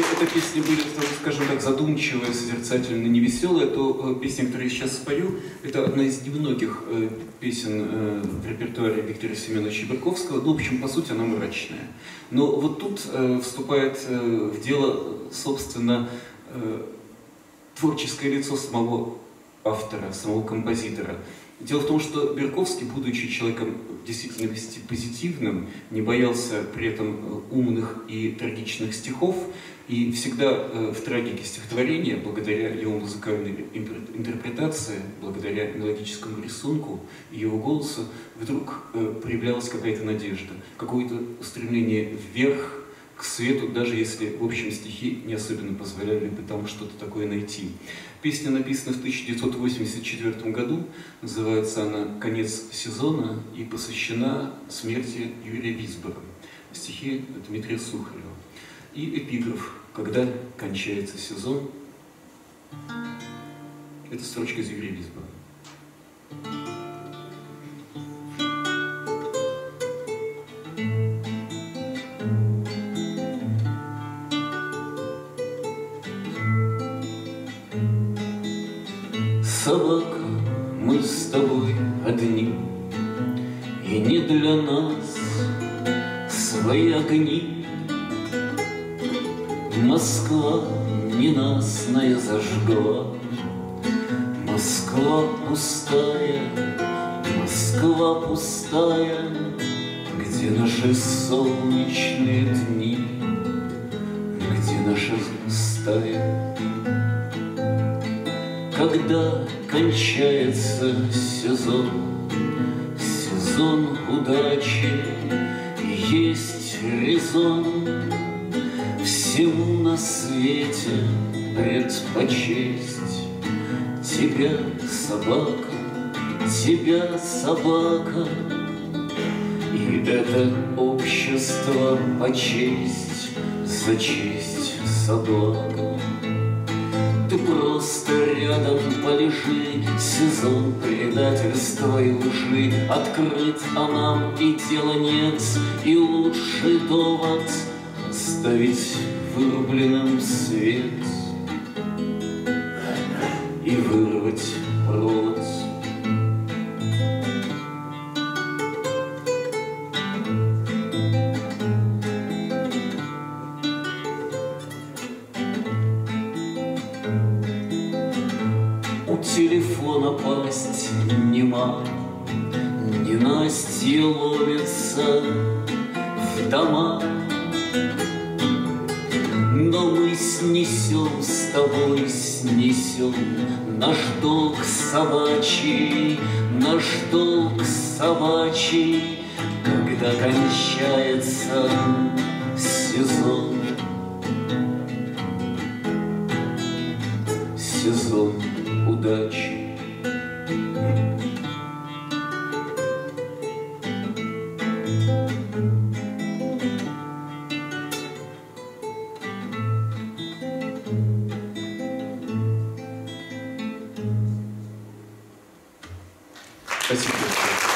если эта песня были, скажем так, задумчивая, созерцательная, невеселая, то э, песня, которую я сейчас спою, это одна из немногих э, песен э, в репертуаре Виктора Семеновича Берковского. Ну, в общем, по сути, она мрачная. Но вот тут вступает в дело, собственно, творческое лицо самого автора, самого композитора. Дело в том, что Берковский, будучи человеком в действительности позитивным, не боялся при этом э, умных и трагичных стихов, и всегда э, в трагике стихотворения, благодаря его музыкальной интерпретации, благодаря мелодическому рисунку и его голосу, вдруг э, проявлялась какая-то надежда, какое-то устремление вверх, к свету, даже если в общем стихи не особенно позволяли бы там что-то такое найти. Песня написана в 1984 году, называется она «Конец сезона» и посвящена смерти Юрия Висбора. Стихи Дмитрия Сухарева. И эпиграф «Когда кончается сезон» Это строчка из Юрия Висбора. Собака, мы с тобой одни, И не для нас свои огни. Москва ненастная зажгла, Москва пустая, Москва пустая, Где наши солнечные дни, Где наша стая когда кончается сезон, сезон удачи, есть резон. Всему на свете предпочесть. Тебя, собака, тебя, собака, и это общество по честь за честь собака. Ты просто рядом полежи, Сезон предательства и лжи. Открыт, а нам и дела нет, И лучший довод Ставить вырубленным свет И вырвать провод телефона пасть нема, Ненастье ловится в дома. Но мы снесем с тобой, снесем Наш долг собачий, наш долг собачий, Когда кончается сезон. Удачи. Спасибо.